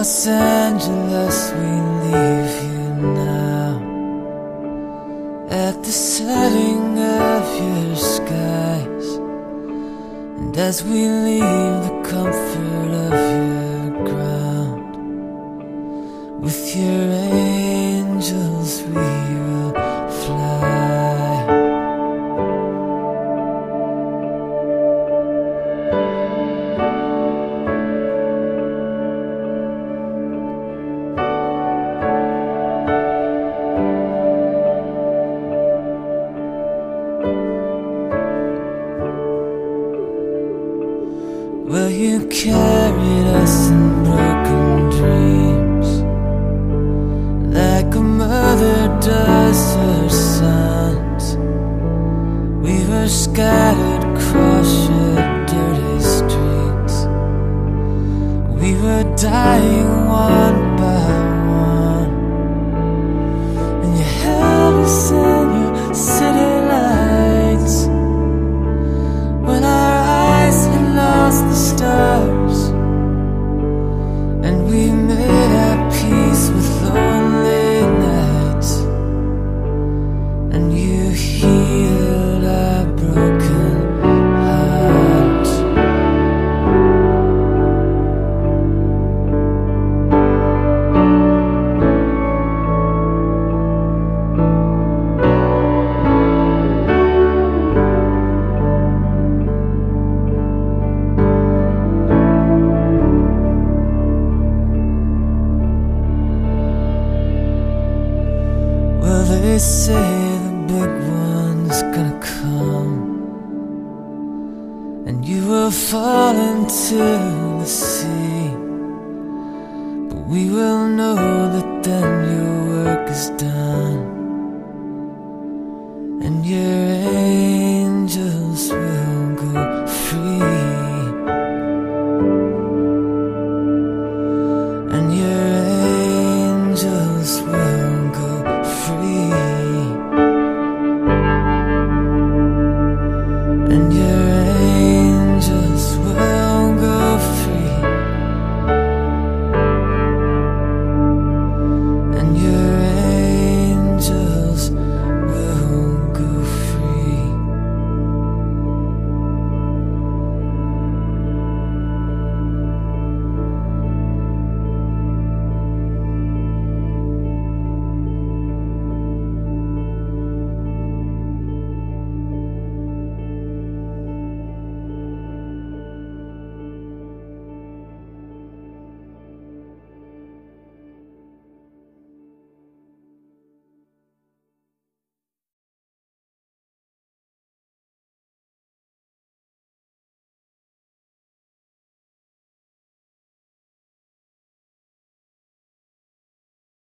Los Angeles, we leave you now. At the setting of your skies, and as we leave the comfort of your ground, with your Well, you carried us in broken dreams? Like a mother does her sons. We were scattered across your dirty streets. We were dying one say the big one's gonna come. And you will fall into the sea. But we will know that then your work is done. And you're